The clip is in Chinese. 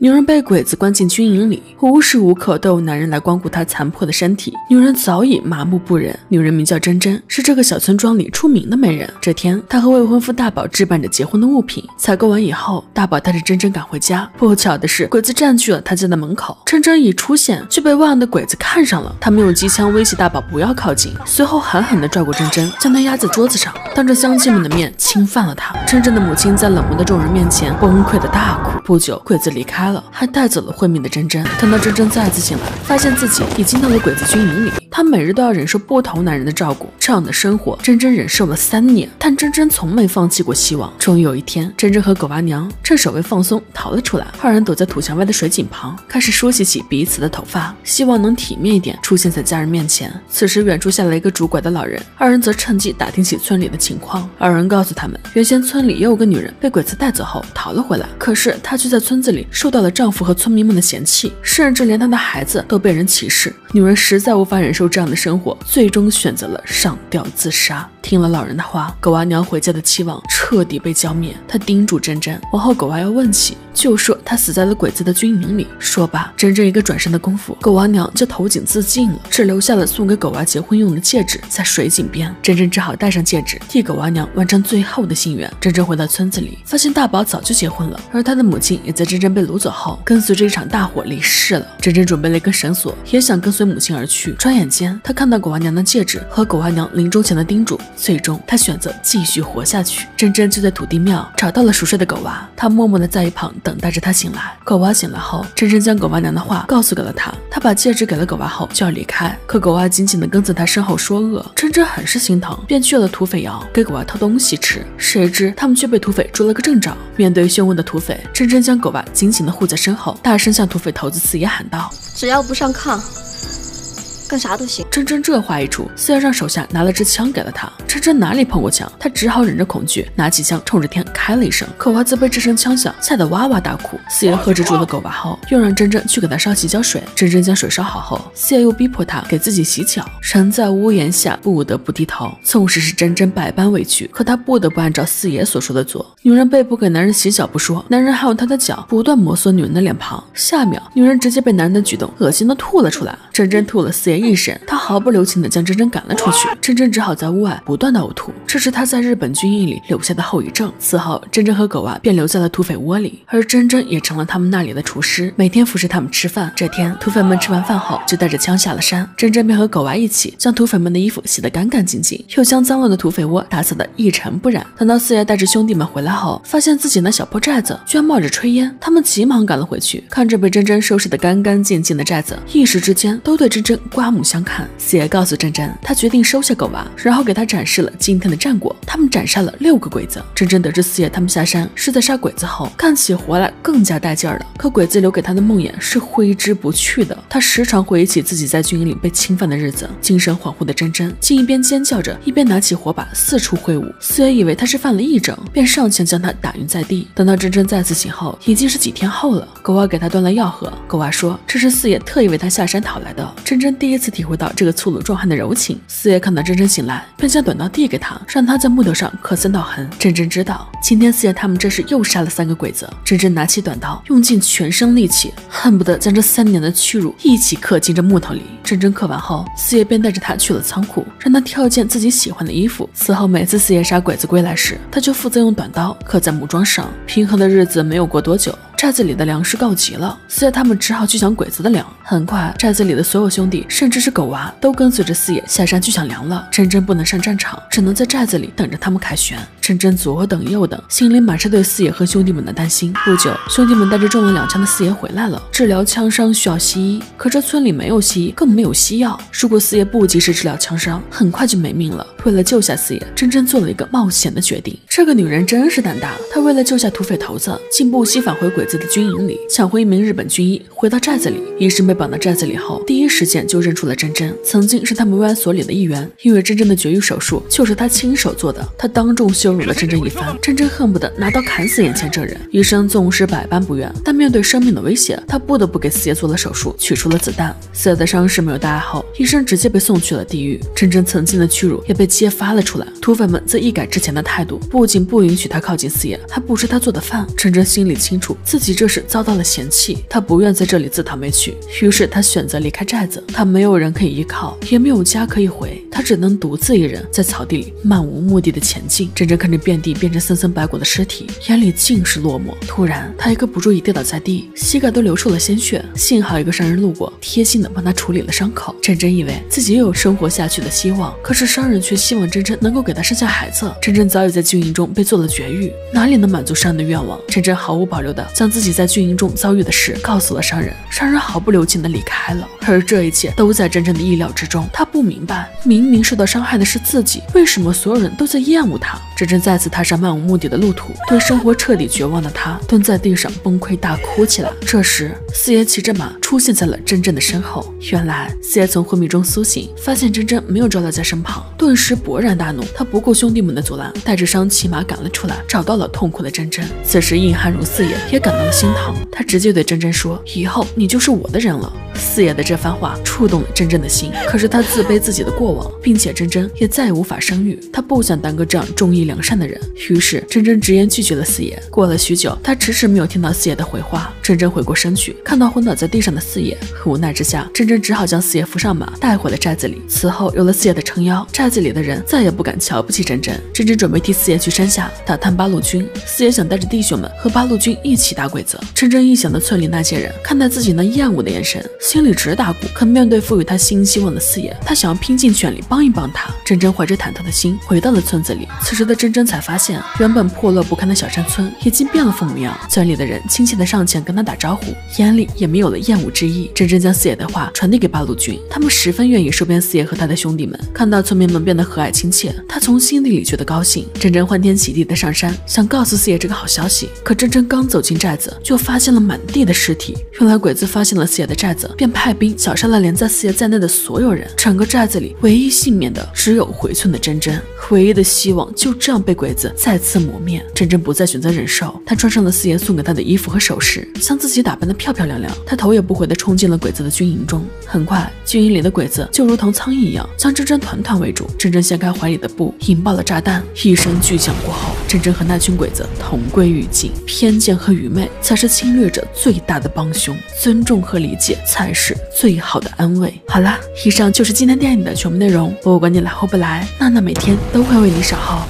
女人被鬼子关进军营里，无时无刻都有男人来光顾她残破的身体。女人早已麻木不仁。女人名叫珍珍，是这个小村庄里出名的美人。这天，她和未婚夫大宝置办着结婚的物品。采购完以后，大宝带着珍珍赶回家。不巧的是，鬼子占据了他家的门口。珍珍一出现，就被万恶的鬼子看上了。他们用机枪威胁大宝不要靠近，随后狠狠地拽过珍珍，将她压在桌子上，当着乡亲们的面侵犯了她。珍珍的母亲在冷漠的众人面前崩溃的大哭。不久，鬼子离开。了，还带走了昏迷的珍珍。等到珍珍再次醒来，发现自己已经到了鬼子军营里。她每日都要忍受不同男人的照顾，这样的生活，珍珍忍受了三年。但珍珍从没放弃过希望。终于有一天，珍珍和狗娃娘趁守卫放松逃了出来。二人躲在土墙外的水井旁，开始梳洗起彼此的头发，希望能体面一点出现在家人面前。此时，远处下来一个拄拐的老人，二人则趁机打听起村里的情况。二人告诉他们，原先村里也有个女人被鬼子带走后逃了回来，可是她却在村子里受。到了丈夫和村民们的嫌弃，甚至连她的孩子都被人歧视。女人实在无法忍受受这样的生活，最终选择了上吊自杀。听了老人的话，狗娃娘回家的期望彻底被浇灭。她叮嘱珍珍，往后狗娃要问起，就说她死在了鬼子的军营里。说罢，珍珍一个转身的功夫，狗娃娘就投井自尽了，只留下了送给狗娃结婚用的戒指在水井边。珍珍只好戴上戒指，替狗娃娘完成最后的心愿。珍珍回到村子里，发现大宝早就结婚了，而她的母亲也在珍珍被掳走。后跟随着一场大火离世了。珍珍准备了一根绳索，也想跟随母亲而去。转眼间，她看到狗娃娘的戒指和狗娃娘临终前的叮嘱，最终他选择继续活下去。珍珍就在土地庙找到了熟睡的狗娃，她默默的在一旁等待着他醒来。狗娃醒来后，珍珍将狗娃娘的话告诉给了他。他把戒指给了狗娃后就要离开，可狗娃紧紧的跟在他身后说饿。珍珍很是心疼，便去了土匪窑给狗娃偷东西吃。谁知他们却被土匪捉了个正着。面对凶恶的土匪，珍珍将狗娃紧紧的。护在身后，大声向土匪头子四爷喊道：“只要不上炕。”干啥都行。珍珍这话一出，四爷让手下拿了支枪给了他。珍珍哪里碰过枪，他只好忍着恐惧，拿起枪冲着天开了一声。狗娃子被这声枪响吓得哇哇大哭。四爷呵斥住了狗娃后，又让珍珍去给他烧洗脚水。珍珍将水烧好后，四爷又逼迫他给自己洗脚。人在屋檐下，不得不低头。纵使是珍珍百般委屈，可她不得不按照四爷所说的做。女人被迫给男人洗脚不说，男人还用他的脚不断摩挲女人的脸庞。下秒，女人直接被男人的举动恶心的吐了出来。珍珍吐了四爷。一审，他毫不留情地将珍珍赶了出去，珍珍只好在屋外不断的呕吐，这是他在日本军营里留下的后遗症。此后，珍珍和狗娃便留在了土匪窝里，而珍珍也成了他们那里的厨师，每天服侍他们吃饭。这天，土匪们吃完饭后就带着枪下了山，珍珍便和狗娃一起将土匪们的衣服洗得干干净净，又将脏乱的土匪窝打扫得一尘不染。等到四爷带着兄弟们回来后，发现自己那小破寨子居然冒着炊烟，他们急忙赶了回去，看着被珍珍收拾得干干净净的寨子，一时之间都对珍珍刮。刮目相看，四爷告诉珍珍，他决定收下狗娃，然后给他展示了今天的战果。他们斩杀了六个鬼子。珍珍得知四爷他们下山是在杀鬼子后，看起活来更加带劲儿了。可鬼子留给他的梦魇是挥之不去的。他时常回忆起自己在军营里被侵犯的日子，精神恍惚的珍珍竟一边尖叫着，一边拿起火把四处挥舞。四爷以为他是犯了癔症，便上前将他打晕在地。等到珍珍再次醒后，已经是几天后了。狗娃给他端了药喝，狗娃说这是四爷特意为他下山讨来的。珍珍第一。一次体会到这个粗鲁壮汉的柔情，四爷看到珍珍醒来，便将短刀递给他，让他在木头上刻三道痕。珍珍知道，今天四爷他们这是又杀了三个鬼子。珍珍拿起短刀，用尽全身力气，恨不得将这三年的屈辱一起刻进这木头里。珍珍刻完后，四爷便带着他去了仓库，让他挑件自己喜欢的衣服。此后，每次四爷杀鬼子归来时，他就负责用短刀刻在木桩上。平和的日子没有过多久。寨子里的粮食告急了，四爷他们只好去抢鬼子的粮。很快，寨子里的所有兄弟，甚至是狗娃，都跟随着四爷下山去抢粮了。珍珍不能上战场，只能在寨子里等着他们凯旋。珍珍左等右等，心里满是对四爷和兄弟们的担心。不久，兄弟们带着中了两枪的四爷回来了，治疗枪伤需要西医，可这村里没有西医，更没有西药。如果四爷不及时治疗枪伤，很快就没命了。为了救下四爷，珍珍做了一个冒险的决定。这个女人真是胆大，她为了救下土匪头子，竟不惜返回鬼子。的军营里抢回一名日本军医，回到寨子里，医生被绑到寨子里后，第一时间就认出了珍珍，曾经是他们慰安所里的一员。因为珍珍的绝育手术就是他亲手做的，他当众羞辱了珍珍一番，珍珍恨不得拿刀砍死眼前这人。医生纵使百般不愿，但面对生命的威胁，他不得不给四爷做了手术，取出了子弹。四爷的伤势没有大碍后，医生直接被送去了地狱。珍珍曾经的屈辱也被揭发了出来。土匪们则一改之前的态度，不仅不允许他靠近四爷，还不吃他做的饭。陈真心里清楚，自己这是遭到了嫌弃，他不愿在这里自讨没趣，于是他选择离开寨子。他没有人可以依靠，也没有家可以回，他只能独自一人在草地里漫无目的的前进。真真看着遍地变成森森白骨的尸体，眼里尽是落寞。突然，他一个不注意跌倒在地，膝盖都流出了鲜血。幸好一个商人路过，贴心的帮他处理了伤口。陈真以为自己又有生活下去的希望，可是商人却希望真真能够给他生下孩子。真真早已在军营中被做了绝育，哪里能满足商人的愿望？真真毫无保留的将自己在军营中遭遇的事告诉了商人，商人毫不留情的离开了。而这一切都在真真的意料之中。他不明白，明明受到伤害的是自己，为什么所有人都在厌恶他？真真再次踏上漫无目的的路途，对生活彻底绝望的他蹲在地上崩溃大哭起来。这时，四爷骑着马出现在了真真的身后。原来，四爷从昏迷中苏醒，发现真真没有招待在身旁，顿时勃然大怒。他不顾兄弟们的阻拦，带着伤骑马赶了出来，找到了痛苦的真真。此时，硬汉如四爷也感到了心疼，他直接对真真说：“以后你就是我的人了。”四爷的这番话触动了真真的心，可是他自卑自己的过往，并且真真也再也无法生育，他不想当个这样忠义良善的人，于是真真直言拒绝了四爷。过了许久，他迟迟没有听到四爷的回话，真真回过身去，看到昏倒在地上的四爷，无奈之下，真真只好将四爷扶上马，带回了寨子里。此后有了四爷的撑腰，寨子里的人再也不敢瞧不起真真。真真准备替四爷去山下打探八路军，四爷想带着弟兄们和八路军一起打鬼子。真真一想到村里那些人看待自己那厌恶的眼神。心里直打鼓，可面对赋予他新希望的四爷，他想要拼尽全力帮一帮他。真真怀着忐忑的心回到了村子里，此时的真真才发现，原本破落不堪的小山村已经变了副模样。村里的人亲切的上前跟他打招呼，眼里也没有了厌恶之意。真真将四爷的话传递给八路军，他们十分愿意收编四爷和他的兄弟们。看到村民们变得和蔼亲切，他从心底里觉得高兴。真真欢天喜地的上山，想告诉四爷这个好消息。可真真刚走进寨子，就发现了满地的尸体。原来鬼子发现了四爷的寨子。便派兵绞杀了连在四爷在内的所有人，整个寨子里唯一幸免的只有回村的真真，唯一的希望就这这样被鬼子再次磨灭。真真不再选择忍受，她穿上了四爷送给她的衣服和首饰，将自己打扮得漂漂亮亮。她头也不回地冲进了鬼子的军营中。很快，军营里的鬼子就如同苍蝇一样，将真真团团围住。真真掀开怀里的布，引爆了炸弹。一声巨响过后，真真和那群鬼子同归于尽。偏见和愚昧才是侵略者最大的帮凶，尊重和理解。才是最好的安慰。好了，以上就是今天电影的全部内容。不管你来或不来，娜娜每天都会为你守候。